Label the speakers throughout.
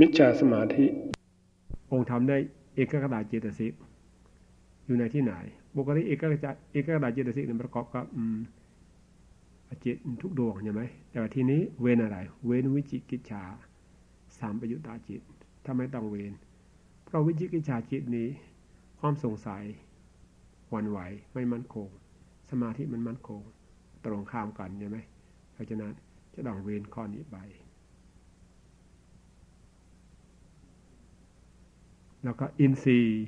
Speaker 1: มิจฉาสมาธิ
Speaker 2: องค์ทำได้เอกกระดาเจตสิกอยู่ในที่ไหนปกติเอกกระดาเอกกระดาเจตสิกเนี่ยประกอบกับจิตทุกดวงใช่ไหมแต่ว่าทีนี้เวนอะไร เวนวิจิกิจฉาสามประยุตตาจิตถ้าไม่ต้องเวนเพราะวิจิกิจฉาจิตนี้ ความสงสัยวันไหวไม่มั่นคง สมาธิมันมั่นคง ตรงข้ามกันใช่ไหมเพราะฉะนั้นจะต้องเวนข้อนี้ไป แล้วก็อินทรีย์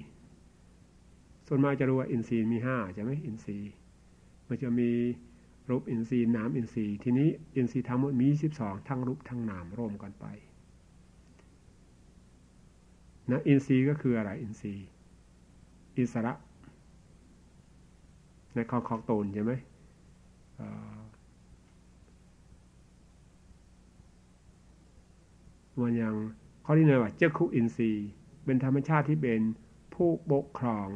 Speaker 2: ส่วนมากจะรู้ว่าอินทรีย์มีห้าใช่ไหมอินทรีย์ มันจะมีรูปอินทรีย์นามอินทรีย์ ทีนี้อินทรีย์ทั้งหมดมีสิบสองทั้งรูปทั้งนามรวมกันไปนะอินทรีย์ก็คืออะไรอินทรีย์ อิสระ ในข้อของตนใช่ไหมมันยังข้อที่หนึ่งว่าเจ้าคุอินทรีย์ เป็นธรรมชาติที่เป็นผู้ปกครอง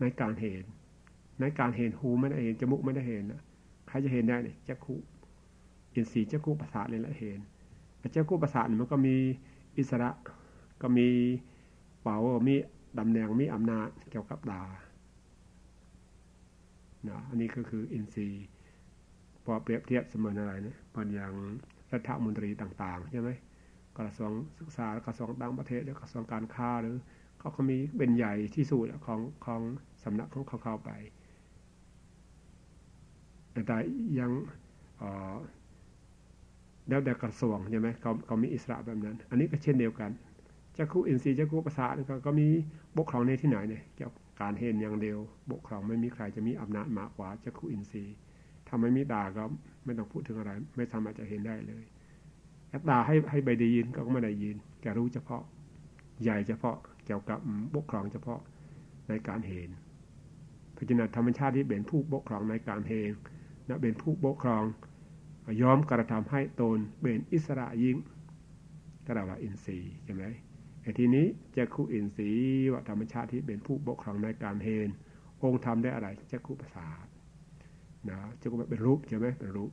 Speaker 2: ในการเห็น ในการเห็นหูไม่ได้เห็นจมูกไม่ได้เห็นนะใครจะเห็นได้เนี่ยจักขุอินทรีย์จักขุประสาทเลยละเห็นจักขุประสาทมันก็มีอิสระก็มีเป่ามีดำแดงมีอำนาจเกี่ยวกับดานะอันนี้ก็คืออินทรีย์พอเปรียบเทียบเสมือนอะไรนะมันอย่างรัฐมนตรีต่าง ๆ ใช่ไหม กระทรวงศึกษากระทรวงต่างประเทศหรือกระทรวงการค้าหรือเขาเขามีเป็นใหญ่ที่สุดของของสำนักของเขาเข้าไป แต่ยังแล้วแต่กระทรวงใช่ไหมเขาเขามีอิสระแบบนั้น อันนี้ก็เช่นเดียวกันจะคู่อินทรีย์จะคู่ภาษาก็ก็มีบกครองในที่ไหนเนี่ยเกี่ยวการเห็นอย่างเดียวบกครองไม่มีใครจะมีอำนาจมากกว่าจะคู่อินทรีย์ถ้าไม่มีตาก็ไม่ต้องพูดถึงอะไร ไม่สามารถจะเห็นได้เลย แอปตาให้ให้ใบได้ยินก็ไม่ได้ยินแกรู้เฉพาะ ใหญ่เฉพาะเกี่ยวกับปกครองเฉพาะในการเห็นพราะฉะนั้นธรรมชาติที่เป็นผู้ปกครองในการเห็นนะเป็นผู้ปกครองยอมกระทำให้ตนเป็นอิสระยิ่งก็เรียกว่าอินทรีย์ใช่ไหมไอ้ทีนี้จะคู่อินทรีย์ว่าธรรมชาติที่เป็นผู้ปกครองในการเห็นองค์ทำได้อะไรจะคู่ประสานะจะคู่เป็นรูปใช่ไหมเป็นรูป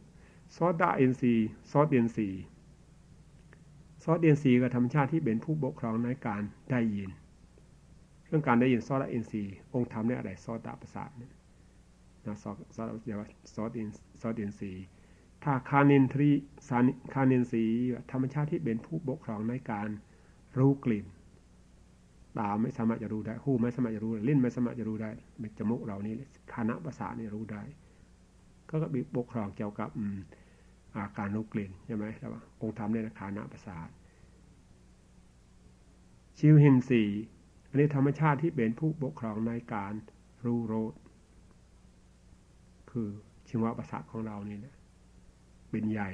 Speaker 2: ซอดาอินทรีย์ซอดอินทรีย์ ซอสเดียนซีกับธรรมชาติที่เป็นผู้ปกครองในการได้ยิน เรื่องการได้ยินซอสและอินซีองค์ธรรมเนี่ยอะไรซอสตาประสาทเนี่ยนะซอสซอสเรียวซอสอินซอสอินซีถ้าคานินทรีสานคานินซีธรรมชาติที่เป็นผู้ปกครองในการรู้กลิ่นตาไม่สามารถจะรู้ได้ หูไม่สามารถจะรู้ได้ลิ้นไม่สามารถจะรู้ได้จมูกเรานี่คานะประสาทนี่รู้ได้ ก็ก็มีปกครองเกี่ยวกับ อาการรู้กลิ่นใช่ไหมแต่ว่าองค์ธรรมในขานะประสาทชิวหินสีอันนี้ธรรมชาติที่เป็นผู้ปกครองในการรู้โรดคือชิวะประสาทของเรานี่นะเป็นใหญ่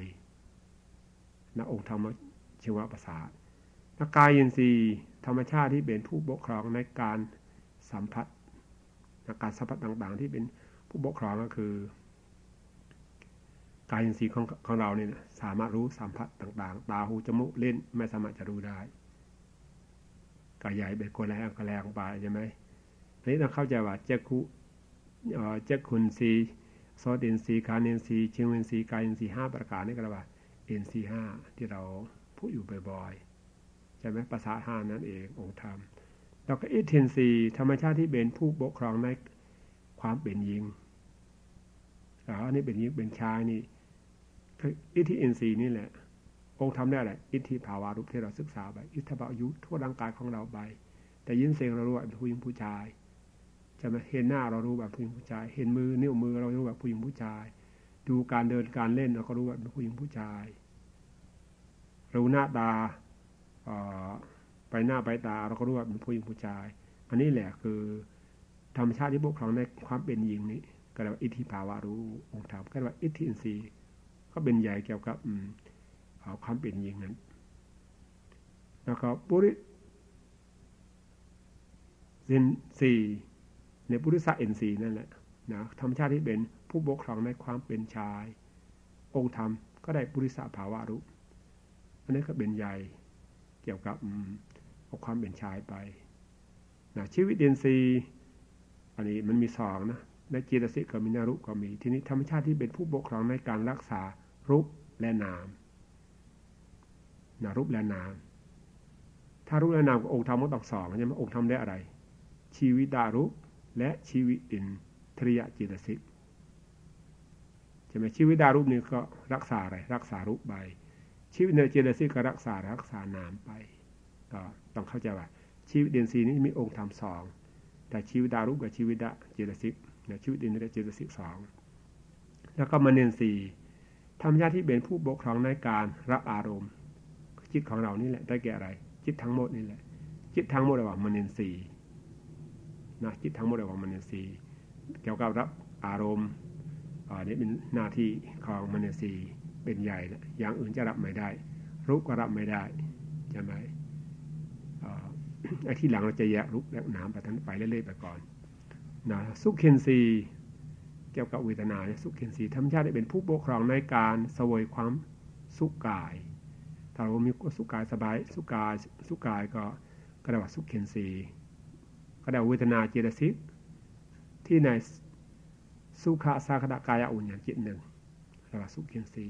Speaker 2: นะองค์ธรรมชิวะประสาทนกายยินทรีธรรมชาติที่เป็นผู้ปกครองในการสัมผัสการสัมผัสต่างๆ ที่เป็นผู้ปกครองก็คือ กายอินทรีย์ของของเราเนี่ยสามารถรู้สัมผัสต่าง ๆ ตาหูจมูกเล่นไม่สามารถจะรู้ได้กายใหญ่เป็นคนแรงก็แรงไปใช่ไหมนี้ต้องเข้าใจว่าเจ้าคุเจ้าคุณสีซอดินสีคานินสีชิงวินสีกายอินทรีย์ห้าประการนี่ก็เรียกว่าเอ็นซีห้าที่เราพูดอยู่บ่อยๆใช่ไหมภาษาห้านั่นเององค์ธรรมแล้วก็อิทเทนซีธรรมชาติที่เป็นผู้ปกครองในความเป็นยิงอ๋อนี่เป็นยิงเป็นชายนี่ อิทธิอินทรีย์นี่แหละ องค์ทำได้อะไรอิทธิภาวารุปที่เราศึกษาไป อิทธิบายุทั่วร่างกายของเราไป แต่ยินเสียงเรารู้ว่าเป็นผู้หญิงผู้ชายจะมาเห็นหน้าเรารู้แบบผู้หญิงผู้ชาย เห็นมือนิ้วมือเรารู้แบบผู้หญิงผู้ชาย ดูการเดินการเล่นเราก็รู้ว่าเป็นผู้หญิงผู้ชาย รู้หน้าตาไปหน้าไปตาเราก็รู้ว่าเป็นผู้หญิงผู้ชาย อันนี้แหละคือธรรมชาติที่พวกเราในความเป็นหญิงนี้ก็เรียกว่าอิทธิภาวารู้องค์ธรรมก็เรียกว่าอิทธิอินทรีย์ ก็เป็นใหญ่เกี่ยวกับความเป็นยิงนั้นแล้วก็ปุริสินสีในปุริสะเอ็นสีนั่นแหละนะธรรมชาติที่เป็นผู้ปกครองในความเป็นชาย องค์ธรรมก็ได้ปุริสะภาวะรู้อันนี้ก็เป็นใหญ่เกี่ยวกับความเป็นชายไปนะชีวิตเอ็นซีอันนี้มันมีสองนะ ในจิตสิกก็มีนารุก็มี ทีนี้ธรรมชาติที่เป็นผู้ปกครองในการรักษารูปและนามนารูปและนาม ถ้ารูปและนามกับองค์ธรรมก็ต้องสองใช่ไหมองค์ธรรมได้อะไร ชีวิตารุและชีวิตินทริยจิตสิกใช่ไหมชีวิตารูปนี่ก็รักษาอะไร รักษารูปใบชีวิตเนเจตสิกก็รักษารักษานามไปก็ต้องเข้าใจว่าชีวิตเดนซีนี้มีองค์ธรรมสองแต่ชีวิตารูปกับชีวิตเจตสิก นี่ยชีวิตเดนเจตสิกสองแล้วก็มาเนนสีธรรมชาติที่เป็นผู้ปกครองในการรับอารมณ์จิตของเรานี่แหละได้แก่อะไร จิตทั้งหมดนี่แหละ จิตทั้งหมดรียกว่ามันเนนสีนะจิตทั้งหมดรียกว่ามันเนนสีเกี่ยวกับรับอารมณ์อันนี้เป็นหน้าที่ของมันเนนสีเป็นใหญ่นะอย่างอื่นจะรับไม่ได้ รูปก็รับไม่ได้ใช่ไหมไอ้ที่หลังเราจะแยกรูปและนามไปทั้งไปเรื่อยๆไปก่อน นะสุขเคนซีเกี่ยวกับเวทนาสุขเคนสีธรรมชาติเป็นผู้ปกครองในการสวยความสุขกาย ถ้าเรามีสุขกายสบายสุขกายสุขกายก็กรียกว่าสุขเคนสีก็เรียกเวทนาเจตสิกที่ในสุขะสาคดากายอุ่นอย่างจิตหนึ่งเรียกว่าสุขเคนสี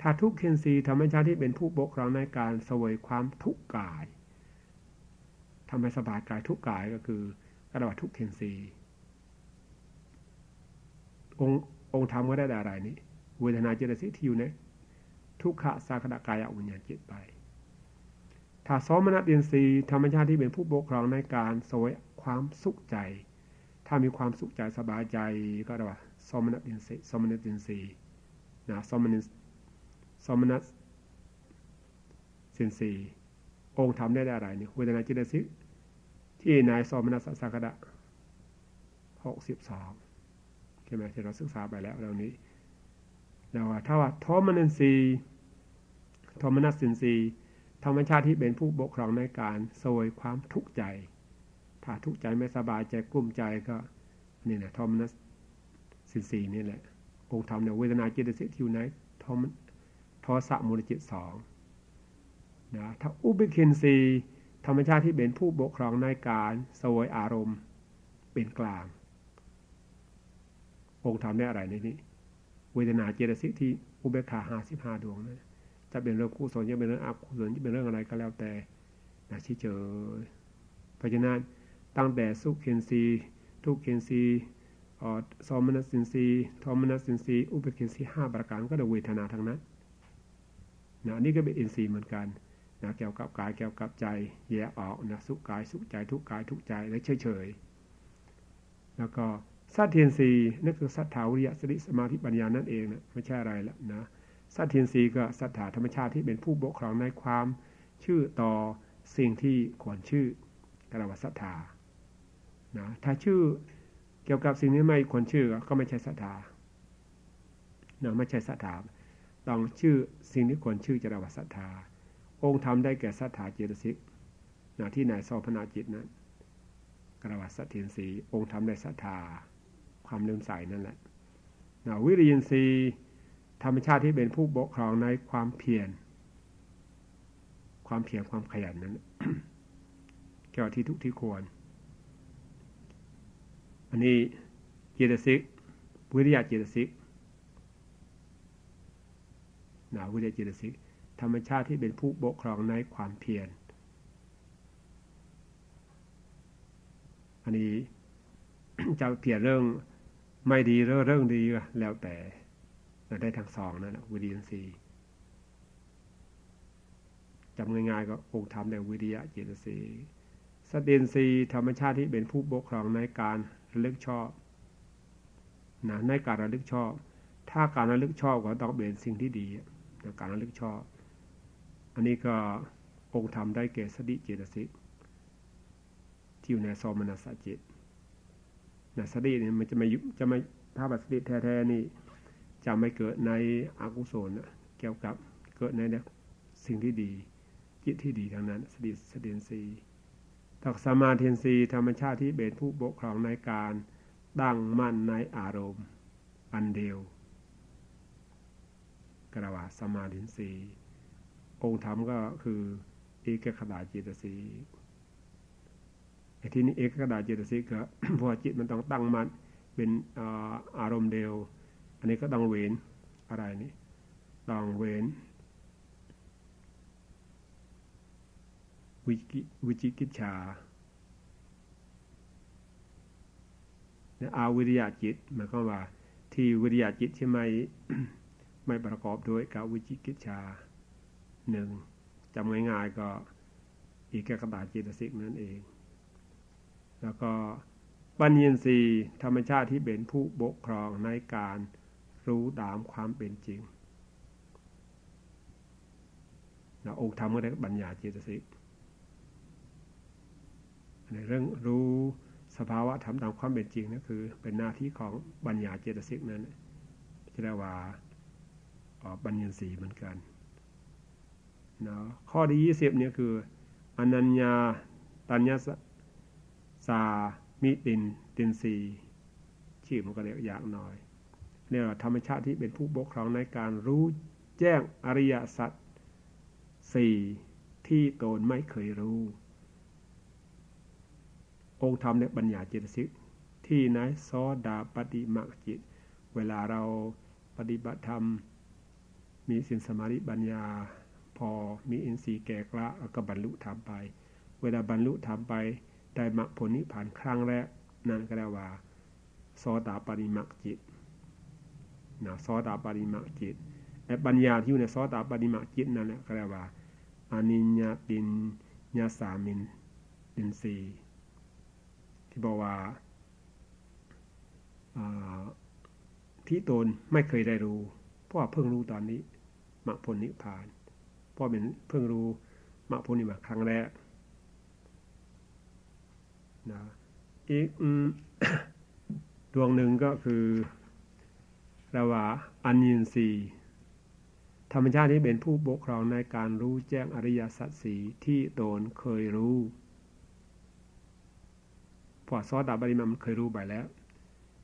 Speaker 2: ถ้าทุกเคนสีธรรมชาติที่เป็นผู้ปกครองในการสวยความทุกกายทำให้สบายกายทุกกายก็คือกรียกว่าทุกเคนสี องค์องค์ธรรมก็ได้แต่อะไรนี้เวทนาเจตสิกที่อยู่ในทุกขะสาคดากายวิญญาณจิตไป ถ้าสมนัตอินทรีย์ธรรมชาติที่เป็นผู้ปกครองในการสวยความสุขใจ ถ้ามีความสุขใจสบายใจก็เรียกว่าสมนัตอินทรีย์สมนัตอินทรีย์นะสมนัตสมนัตสินรีองค์ธรรมได้อะไรนี่เวทนาเจตสิกที่นายสมนัตสักดะหกสิบสอง ใช่ไหมที่เราศึกษาไปแล้วเรานี้เราว่าถ้าว่าโทมนันซีโทมนัสสินซีธรรมชาติที่เป็นผู้ปกครองในการโซยความทุกข์ใจ ถ้าทุกข์ใจไม่สบายใจกลุ้มใจก็นี่แหละโทมนัสสินซีนี่แหละองค์ธรรมเนี่ยเวทนาจิตสิทธิวไหนโทมโทสะมูลจิตสองนะถ้าอุเบกินซีธรรมชาติที่เป็นผู้ปกครองในการโซยอารมณ์เป็นกลาง องค์ธรรมได้อะไรในนี้ เวทนาเจตสิกที่อุเบกขาห้าสิบห้าดวงนะจะเป็นเรื่องกุศลจะเป็นเรื่องอกุศลจะเป็นเรื่องอะไรก็แล้วแต่นะที่เจอเพราะฉะนั้นตั้งแต่สุขเคนซีทุกเคนซีสมนัสสินซีทอมนัสสินซีอุเบกเคนซีห้าประการก็เดเวทนาทั้งนั้นนะนี่ก็เป็นอินทรีย์เหมือนกันนะเกี่ยวกับกายเกี่ยวกับใจแยกออกนะสุขกายสุขใจทุกกายทุกใจและเฉยๆแล้วก็ สัทธินทรีย์นั่นคือสัทธาวิริยะสติสมาธิปัญญานั่นเองนะไม่ใช่อะไรละนะสัทธินทรีย์ก็สัทธาธรรมชาติที่เป็นผู้ปกครองในความเชื่อต่อสิ่งที่ควรเชื่อก็เรียกว่าสัทธานะถ้าเชื่อเกี่ยวกับสิ่งที่ไม่ควรเชื่อก็ไม่ใช่สัทธานะไม่ใช่สัทธาต้องเชื่อสิ่งที่ควรเชื่อจะเรียกว่าสัทธา องค์ธรรมได้แก่สัทธาเจตสิกนะที่นายสอบพนาจิตนั้นกระว่าสัตเทียนสีองค์ธรรมได้สัทธา ความเลื่อมใสนั่นแหละวิริยินทรีย์ธรรมชาติที่เป็นผู้ปกครองในความเพียร ความเพียรความขยันนั้นแก่ที่ทุกที่ควร อันนี้เจตสิก วิริยะเจตสิกนะวิริยะเจตสิก ธรรมชาติที่เป็นผู้ปกครองในความเพียร อันนี้จะเพียรเรื่อง ไม่ดีเรื่องเรื่องดีแล้วแต่เราได้ทั้งสองนั่นแหละวิริยสีจำง่ายๆก็องค์ธรรมในวิริยะเจตสีสตินสีธรรมชาติที่เป็นผู้ปกครองในการระลึกชอบนะในการระลึกชอบ ถ้าการระลึกชอบก็ต้องเป็นสิ่งที่ดีนะการระลึกชอบ อันนี้ก็องค์ธรรมได้แก่สติเจตสิกที่อยู่ในโสมนัสจิต นะสติเนี่ยมันจะไม่จะไม่ภาพสติแท้ๆนี่จะไม่เกิดในอกุศลเกี่ยวกับเกิดในสิ่งที่ดี จิตที่ดีทั้งนั้น สติสตินรีตักสมาธินรีธรรมชาติที่เป็นผู้ปกครองในการตั้งมั่นในอารมณ์ อันเดียวกระวาสมาธินรีองค์ธรรมก็คือเอกขดาจิตสี ที่นี้เอกกระดาษเจตสิกก็พอจิตมันต้องตั้งมันเป็นอารมณ์เดียว อันนี้ก็ต้องเว้นอะไรนี่ต้องเว้นวิจิวิจิกิจชาอาวิริยะจิตหมายความว่า ที่วิริยะจิตที่ไม่ไม่ประกอบด้วยกับวิจิกิจชาหนึ่งจำง่ายๆก็อีกแกกตาจิตสิกนั่นเอง แล้วก็ปัญญสีธรรมชาติที่เป็นผู้ปกครองในการรู้ตามความเป็นจริงนะองค์ธรรมก็ได้บัญญาเจตสิกในเรื่องรู้สภาวะธรรมตามความเป็นจริงนั่นคือ เป็นหน้าที่ของบัญญาเจตสิกนั้นจะเรียกว่าปัญญสีเหมือนกันเนาะข้อที่ยี่สิบเนี่ยคืออนัญญาตัญญา สามิตินตินสีชื่อมันก็เรียกย่างน้อยเนี่ยธรรมชาติที่เป็นผู้ปกครองในการรู้แจ้งอริยสัจสี่ที่ตนไม่เคยรู้ องค์ธรรมในปัญญาจิตสิกที่นายซอดาปฏิมาจิต เวลาเราปฏิบัติธรรม มีสินสมาธิปัญญา พอมีอินทรีย์แก่กล้าก็บรรลุธรรมไป เวลาบรรลุธรรมไป ได้มรรคผลนิพพานครั้งแรกนั่นก็เรียกว่าโสตาปริมักจิตนะโสตาปริมักจิตไอ้ปัญญาที่อยู่ในโสตาปริมักจิตนั่นแหละก็เรียกว่าอนิญญาตินญาสามินอินทรีย์ที่บอกว่าที่ตนไม่เคยได้รู้ เพราะเพิ่งรู้ตอนนี้มรรคผลนิพพาน เพราะเป็นเพิ่งรู้มรรคผลนิพพานครั้งแรก นะอีกดวงหนึ่งก็คือระว่าอัญญินรีธรรมชาติที่เป็นผู้ปกครองในการรู้แจ้งอริยสัจสีที่โตนเคยรู้พอซอดาบริมามันเคยรู้ไปแล้ว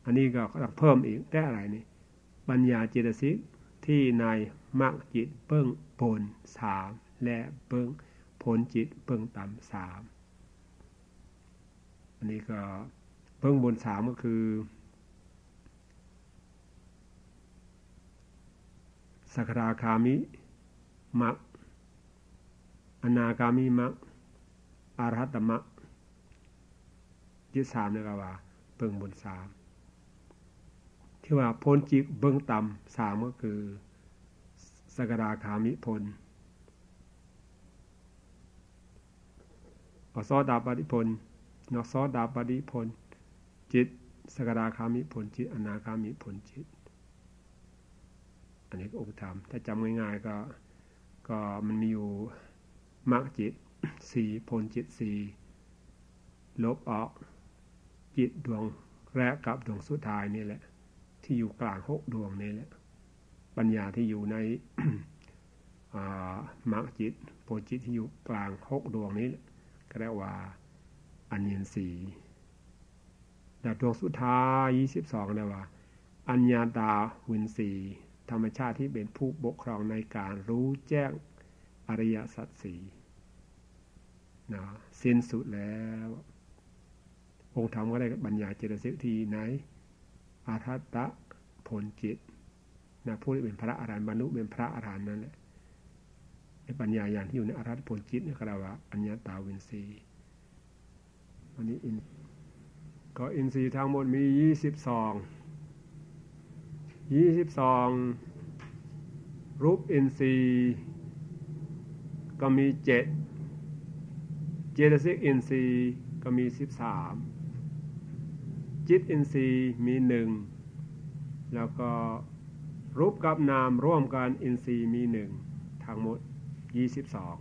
Speaker 2: อันนี้ก็เพิ่มอีกได้อะไรนี่ปัญญาจิตสิกที่ในมรรคจิตเบิ้งผลสามและเบิ้งผลจิตเบิ้งต่ำสาม อันนี้ก็เบื้องบนสามก็คือ สักราคามิมักอนาคามิมักอารหัตมักยึดสามนี่ก็ว่า เบื้องบนสามที่ว่าพ้นจิตเบื้องต่ำสามก็คือสกราคามิพลอซอดาปฏิพล นอกซอดาปฏิพลจิต สกราคามิผลจิต อนาคามิผลจิต อันนี้ก็อุปธรรมถ้าจำง่ายๆก็ก็มันมีอยู่มรรคจิตสี่ผลจิตสี่ลบออกจิตดวงแรกกับดวงสุดท้ายนี่แหละ ที่อยู่กลางหกดวงนี่แหละ ปัญญาที่อยู่ในมรรคจิตผลจิตที่อยู่กลางหกดวงนี้ก็เรียกว่า อัญญสีดดวงสุดท้ายยี่สิบสองนะว่า อัญญาตาวินสีธรรมชาติที่เป็นผู้ปกครองในการรู้แจ้งอริยสัจสีนะสิ้นสุดแล้ว องค์ธรรมก็ได้บรรยายเจตสิกทีไหน อาทัตตะผลจิตนะผู้ที่เป็นพระอรหันต์บรรลุเป็นพระอรหันต์นั่นแหละในปัญญาอย่างที่อยู่ในอรหัตตผลจิตนี่ก็เรียกว่าอัญญาตาวินทรีย์ อันนี้อิน ก็อินทรีย์ทั้งหมดมียี่สิบสองยี่สิบสองรูปอินทรีย์ก็มีเจ็ดเจตสิกอินทรีย์ก็มีสิบสามจิตอินทรีย์มีหนึ่งแล้วก็รูปกับนามร่วมกันอินทรีย์มีหนึ่งทั้งหมดยี่สิบสอง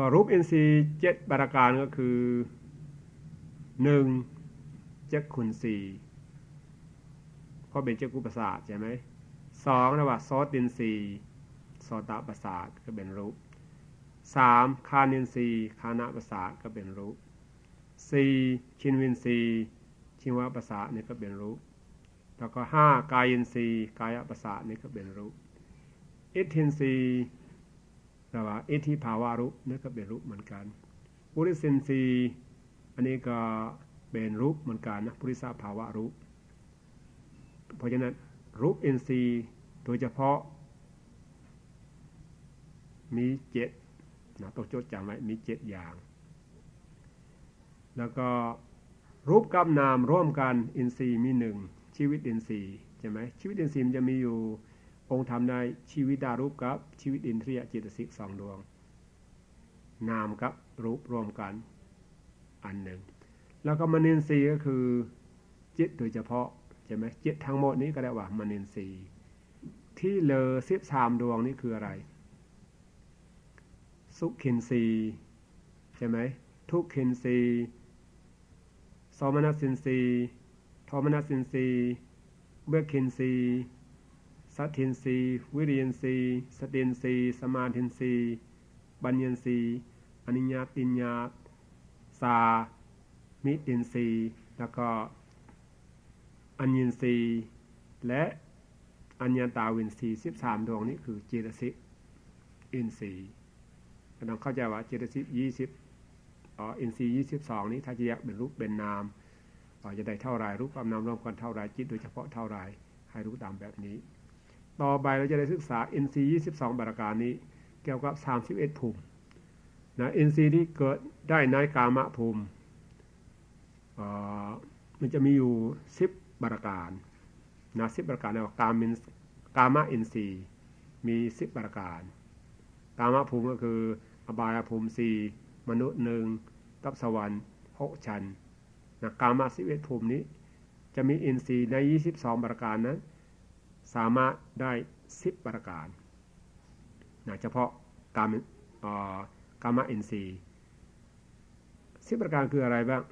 Speaker 2: ก็รูปอินทรีย์เจ็ดประการก็คือหนึ่งจักขุนสี่เพราะเป็นจักขุประสาทใช่ไหมสองนะว่าซอตินสีโสตประสาทก็เป็นรูปสามคานินสีคานาประสาทก็เป็นรูปสี่ชินวินสีชิวะประสาทนี่ก็เป็นรูปแล้วก็ห้ากายินสีกายประสาทนี่ก็เป็นรูปอิทินสี แต่ว่าอิทธิภาวารุนี่ก็เป็นรูปเหมือนกันอุริสินสีอันนี้ก็เป็นรูปเหมือนกันนะปุริสาภาวะรูปเพราะฉะนั้นรูปเอ็นซีโดยเฉพาะ มีเจ็ดนะต้องจดจำไว้มีเจ็ดอย่าง แล้วก็รูปกับนามร่วมกันอินทรีย์มีหนึ่งชีวิตอินทรีย์ใช่ไหมชีวิตอินทรีย์มันจะมีอยู่ องค์ธรรมในชีวิตดารูปกับ ชีวิตอินทรียจิตสิกสองดวง นามกับรูปรวมกันอันหนึ่ง แล้วก็มนินทรีย์ก็คือจิตโดยเฉพาะใช่ไหมจิตทั้งหมดนี้ก็เรียกว่ามนินทรีย์ที่เลอสิบสามดวงนี้คืออะไร สุขินทรีย์ใช่ไหมทุกขินทรีย์สมนัสินทรีย์โทมนัสินทรีย์เบกินทรีย์ สัตทินทรีวิริยินทรีสตินทรีสมาธินทรีปัญญินทรีย์อนัญญาตัญญัสสามีตินทรีย์แล้วก็อัญญินทรีย์และอัญญาตาวินทรีย์สิบสามดวงนี้คือเจตสิกอินทรีย์ต้องเข้าใจว่าเจตสิกยี่สิบอ๋ออินทรีย์ยี่สิบสองนี้ถ้าจะแยกเป็นรูปเป็นนามจะได้เท่าไรรูปกับนามรวมกันเท่าไรจิตโดยเฉพาะเท่าไรให้รู้ตามแบบนี้ ต่อไปเราจะได้ศึกษาอินทรีย์ยี่สิบสองบรการนี้ เกี่ยวกับสามสิบเอ็ดภูมินะอินทรีย์ที่เกิดได้ในกามะภูมิมันจะมีอยู่สิบบรการนะสิบประการในกามินกามะอินทรีย์มีสิบประการ กามะภูมิก็คือ อบายภูมิสี่มนุษย์หนึ่งกับสวรรค์หกชั้นนะกามะสิบเอ็ดภูมินี้ จะมีอินทรีย์ในยี่สิบสองประการนั้น สามารถได้สิบประการนะเฉพาะกามกามะอินทรีย์สิบประการคืออะไรบ้าง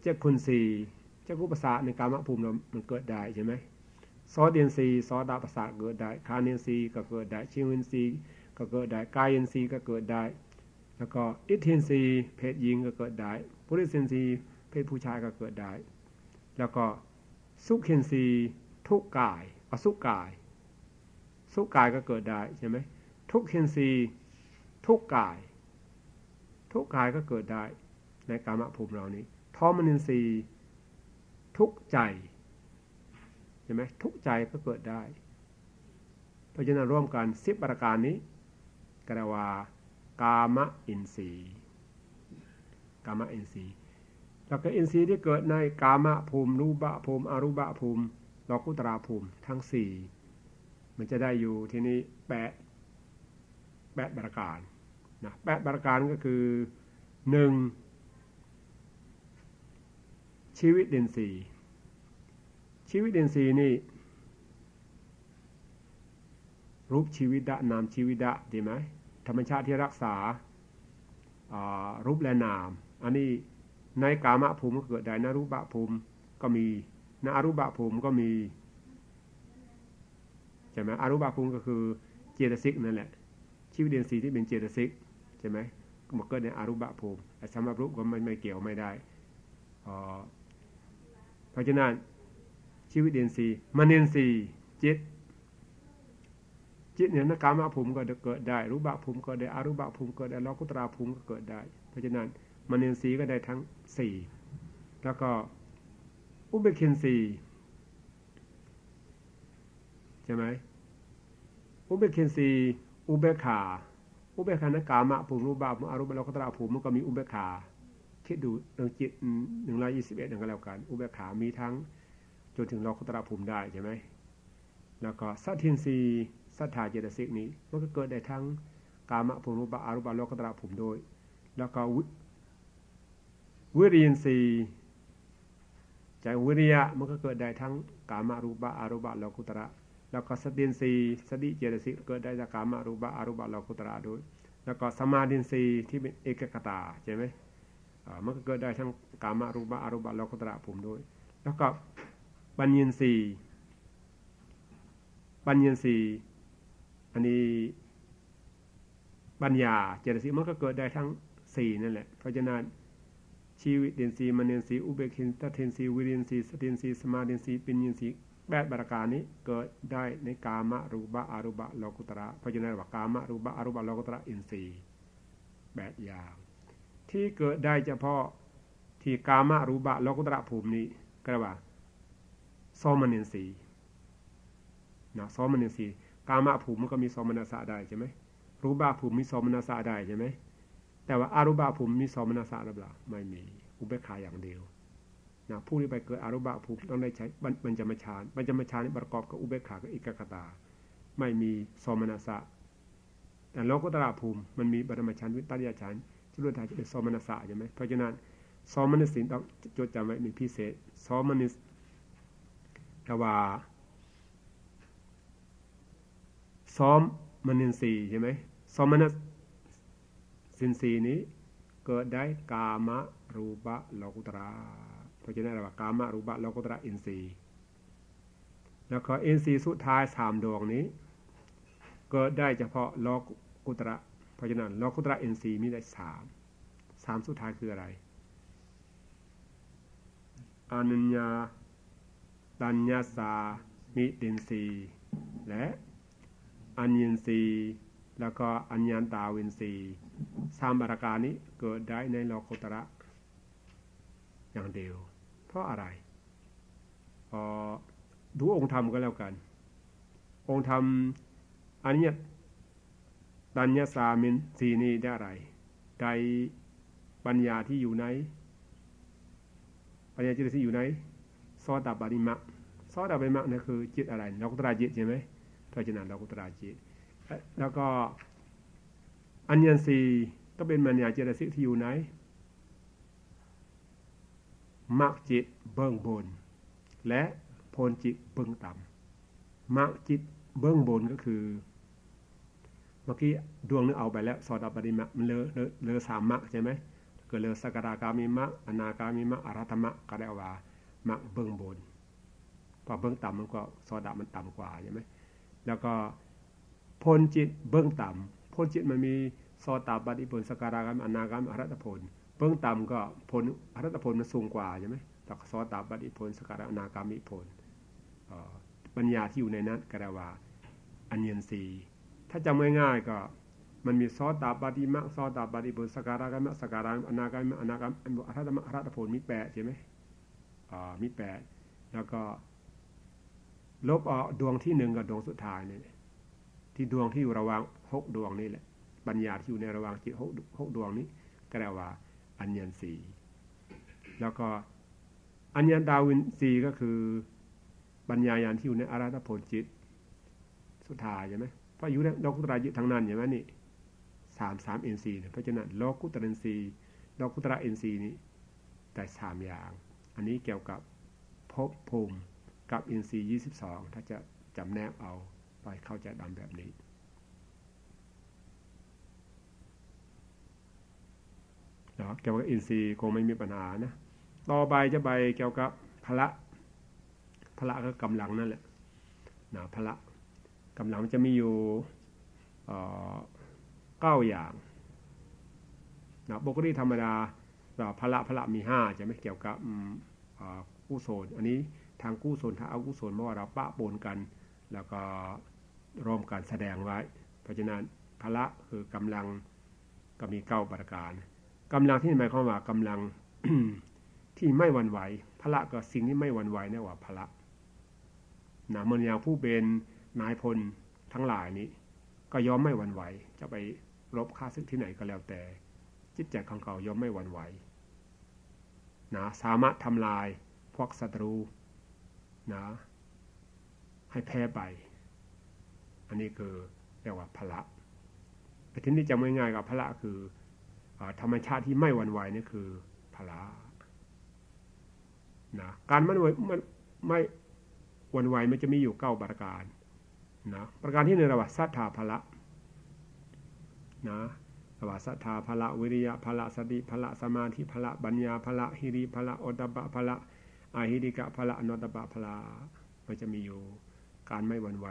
Speaker 2: จักขุนทรีย์จักขุปสาทในกามภูมิเรามันเกิดได้ใช่ไหมโสตินทรีย์โสตปสาทเกิดได้ฆานินทรีย์ก็เกิดได้ชิวหินทรีย์ก็เกิดได้กายินทรีย์ก็เกิดได้ แล้วก็อิตถินทรีย์เพศหญิงก็เกิดได้ปุริสินซีเพศผู้ชายก็เกิดได้ แล้วก็สุขินซี ทุกกายอสุกาย สุกายก็เกิดได้ใช่ไหมทุกขินซีทุกกาย ทุกกายก็เกิดได้ ในกามภูมิเรานี้ทอมนินซีทุกใจใช่ไหมทุกใจก็เกิดได้ เพราะฉะนั้นร่วมกันสิบประการนี้กระวากามะอินทรีย์กามะอินทรีย์แล้วก็อินทรีย์ที่เกิดในกามะภูมิรูปะภูมิอรูปะภูมิ โลกุตราภูมิทั้งสี่มันจะได้อยู่ที่นี้แปดแปดประการนะแปดประการก็คือหนึ่งชีวิตเด่นสีชีวิตเด่นสีนี่รูปชีวิตดะนามชีวิตดะดีไหมธรรมชาติที่รักษารูปและนาม อันนี้ในกามะภูมิก็เกิดได้นรูปะภูมิก็มี นอารูปะภูมิก็มีใช่ไหมอารูปะภูมิก็คือเจตสิกนั่นแหละ ชีวิตเด่นสีที่เป็นเจตสิกใช่ไหมก็มาเกิดในอารูปะภูมิแต่สำหรับรูปก็ไม่ไม่เกี่ยวไม่ได้เพราะฉะนั้นชีวิตเดนสีมันเดนสีจิตจิตเนี่ยนักกามภูมิก็เกิดได้ รูปะภูมิก็ได้อารูปะภูมิก็ได้ลกุตราภูมิก็เกิดได้ เพราะฉะนั้นมันเดนสีก็ได้ทั้งสี่แล้วก็ อุเบกินสีใช่ไหมอุเบกินสีอุเบขาอุเบขานักกามะภูมิรูปะภูมิอารูปะโลกตราภูมิมันก็มีอุเบขาคิดดูเรื่งจิตหนึ่งร้อยยี่สิบเอ็ดหนึ่งก็แล้วกัน อุเบกขามีทั้งจนถึงเราคตระภูมิได้ใช่ไหมแล้วก็สัตทินรีสัทธาเจตสิกนี้มันก็เกิดได้ทั้งกามะภูมิรูปะอารูปะโลกตระภูมิโดย แล้วก็วิริยนทรี จากวิริยะมันก็เกิดได้ทั้งกามะรูปะอารูปะโลกุตระ แล้วก็สตินรีสติเจตสิกเกิดได้จากกามะรูปะอารูปะโลกุตระโดยแล้วก็สมาดินรีที่เป็นเอกกตาใช่ไหมมันก็เกิดได้ทั้งกามารูปะอารูปะโลกุตระภูมิด้วย แล้วก็ปัญญสีปัญญสีอันนี้ปัญญาเจตสิกมันก็เกิดได้ทั้งสี่นั่นแหละเพราะฉะนั้น ชีวิตเดนสีมันเดนสีอุเบกินตเทนสีวิรินสีสตินสีสมาเดนสีปิญญสีแปดบระการนี้เกิดได้ในกามะรูปะอารูปะโลกุตระเพราะฉะนั้นว่ากามะรูปะอารูปะโลกุตระอินทรีย์แปดอย่าง ที่เกิดได้เฉพาะที่กามารูบะโลกุตระภูมินี้ก็เรียกว่าโสมนินทรีย์นะโสมนินทรีย์กามาภูมิมันก็มีโสมนัสสะได้ใช่ไหมรูปาภูมิมีโสมนัสสะได้ใช่ไหม แต่ว่าอารูปาภูมิมีโสมนัสสะหรือเปล่าไม่มี อุเบกขาอย่างเดียวนะผู้ที่ไปเกิดอารูปาภูมิต้องได้ใช้มันจมาฌานมันจมาฌานประกอบกับอุเบกขากับอิกกตา ไม่มีสมนัสะแต่โลกุตระภูมิมันมีบรมฌานวิตรยฌานจุลธาจะเป็นสมนัสะใช่ไหมเพราะฉะนั้นสมนัสสินต้องจดจำไว้มีพิเศษสมนัสแต่ว่าซ้อมมนินทรีย์ใช่ไหมสมนัส สินทรีนี้เกิดได้กามะรูปะโลกุตระเพราะฉะนั้นเราว่ากามะรูปะโลกุตระอินทรีย์แล้วก็อินทรีย์สุดท้ายสามดวงนี้ เกิดได้เฉพาะโลกุตระเพราะฉะนั้นโลกุตระอินทรีย์มีได้สามสามสุดท้ายคืออะไรอนัญญาตัญญาสามิตินทรีย์และอัญญินรี แล้วก็อัญญานตาวินรีสามประการนี้เกิดได้ในโลกุตระ อย่างเดียว เพราะอะไรพอดูองค์ธรรมก็แล้วกัน องค์ธรรมอันนี้ตัญญาสามินสีนี้ได้อะไรใดปัญญาที่อยู่ใน ปัญญาจิตที่อยู่ในซอตับบาริมะซอตับบาริมะนี่คือจิตอะไรโลกุตระจิตใช่ไหมเพราะฉะนั้นเราก็ตราจิต แล้วก็อัญญสีก็เป็นมัญญาเจตสิกที่อยู่ไหนมักจิตเบื้องบน และโพนจิตเบื้องต่ำมักจิตเบื้องบนก็คือ เมื่อกี้ดวงนึกเอาไปแล้วสอดอปฏิมะมันเลอเลอสามมักใช่ไหมเกิดเลอสกรากามิมะอนาคามิมะอรัตมะก็ได้ว่ามักเบื้องบนพอเบื้องต่ำมันก็สอดามันต่ำกว่าใช่ไหมแล้วก็ พลจิตเบื้องต่ำพลจิตมันมีโซตาบัติผลสการากรรมอนากรรมอรัตผล เบื้องต่ำก็ผลอรัตผลมันสูงกว่าใช่ไหมแต่โซตาบัติผลสการอนากรรมิผลปัญญาที่อยู่ในนั้นกระว่าอัญญสีถ้าจำง่ายๆก็มันมีซอตาปฏิมะซอตาปฏิบุสการากรรมสการามอนากรรมอนากรรมอรัตมะอรัตผลมีแปดใช่ไหมมีแปดแล้วก็ ลบออกดวงที่หนึ่งกับดวงสุดท้ายเนี่ย ที่ดวงที่อยู่ระหว่างหกดวงนี่แหละปัญญาที่อยู่ในระหว่างจิตหกหกดวงนี้ก็เรียกว่า อัญญสีแล้วก็อัญญดาวินสีก็คือปัญญายานที่อยู่ในอารัตผลจิต สุดท้ายใช่ไหมเพราะอยู่ในโลกุตระจิตทางนั้นอย่างนั้นนี่สามสามเอ็นซีเพราะฉะนั้นโลกุตระเอ็นซีโลกุตระเอ็นซีนี้แต่สามอย่าง อันนี้เกี่ยวกับภพภูมิกับอินทรีย์22 ถ้าจะจำแนกเอา ไปเข้าใจดำแบบนี้เนาะเกี่ยวกับอินทรีย์คงไม่มีปัญหานะ ต่อไปจะไปเกี่ยวกับพละพละก็กำลังนั่นแหละนะพละกำลังจะมีอยู่เก้าอย่างนะปกติธรรมดาพละพละมีห้าจะไม่เกี่ยวกับกุศลอันนี้ทางกู้ศลทางอากุศลเมื่อว่าเราปะปนกัน แล้วก็ รวมกันแสดงไว้ เพราะฉะนั้นพละคือกำลังก็มีเก้าประการกำลังที่หมายความว่ากำลังที่ไม่หวั่นไหวพละก็สิ่งที่ไม่หวั่นไหวนี่ว่าพละนะมันอย่างผู้เป็นนายพลทั้งหลายนี้ ก็ยอมไม่หวั่นไหว จะไปรบฆ่าศึกที่ไหนก็แล้วแต่ จิตใจของเขายอมไม่หวั่นไหวนะสามารถทำลายพวกศัตรูนะให้แพ้ไป อันนี้คือเรียกว่าพละแต่ที่นี้จำง่ายๆกับพละคือธรรมชาติที่ไม่วันไหวนี่คือพละนะการไม่มันไม่วันไหวมันจะมีอยู่เก้าประการนะประการที่หนึ่งระว่าสัทธาพละนะระว่าสัทธาพละวิริยะพละสติพละสมาธิพละปัญญาพละหิริพละอดบะพละอาหิริกะพละอนตบะพละมันจะมีอยู่การไม่วันไหว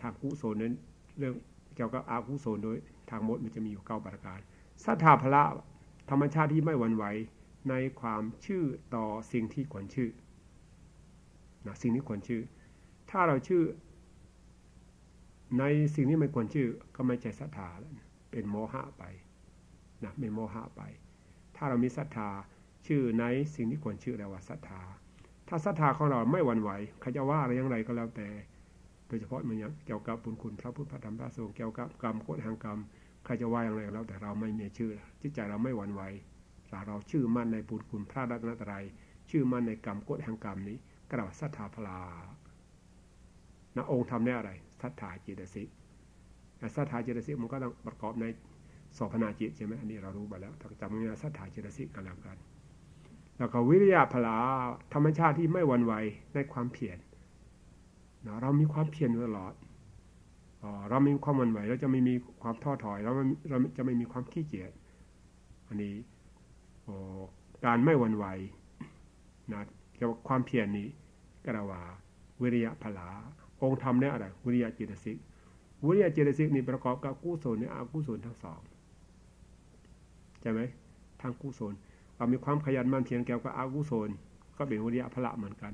Speaker 2: ทางกุศลนั้น เรื่องเกี่ยวกับอากุศลโดยทางมดมันจะมีอยู่เก้าประการสัทธาพละธรรมชาติที่ไม่หวั่นไหวในความชื่อต่อสิ่งที่ควรชื่อนะสิ่งที่ควรชื่อ ถ้าเราชื่อ ในสิ่งที่ไม่ควรชื่อ ก็ไม่ใช่ศรัทธาแล้วเป็นโมหะไปนะเป็นโมหะไป ถ้าเรามีศรัทธาชื่อในสิ่งที่ควรชื่อแล้วว่าศรัทธาถ้าศรัทธาของเราไม่หวั่นไหวเขาจะว่าอะไรอย่างไรก็แล้วแต่ โดยเฉพาะมันยังเกี่ยวกับบุญคุณพระพุทธพระธรรมพระสงฆ์เกี่ยวกับกรรมกฎแห่งกรรมใครจะว่าอย่างไรแล้วแต่เราไม่มีชื่อจิตใจเราไม่หวั่นไหวแต่เราชื่อมั่นในบุญคุณพระรัตนตรัย ชื่อมั่นในกรรมกฎแห่งกรรมนี้กล่าวศรัทธาพลานะองค์ทำได้อะไรศรัทธาจิตสิกศรัทธาจิตสิกมันก็ต้องประกอบในสพนาจิตใช่ไหมอันนี้เรารู้ไปแล้วจำง่ายศรัทธาจิตสิกกันแล้วกัน แล้วก็วิริยะพลาธรรมชาติที่ไม่หวั่นไหวในความเพียร นะเรามีความเพียรตลอดเรามีความหวั่นไหวเราจะไม่มีความท้อถอยเราเราจะไม่มีความขี้เกียจอันนี้การไม่วั่นไหวนะเกี่ยวกับความเพียรนนี้กระวาวิริยะพลาองค์ธรรมเนี่ยอะไรวิริยะจิตสิกวิริยะจิตสิกนี่ประกอบกับกุศลเนี่ยอากุศลทั้งสองใช่ไหมทางกุศลเรามีความขยันมั่นเพียรเกี่ยวกับอากุศลก็เป็นวิริยะพละเหมือนกัน